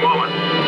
moment.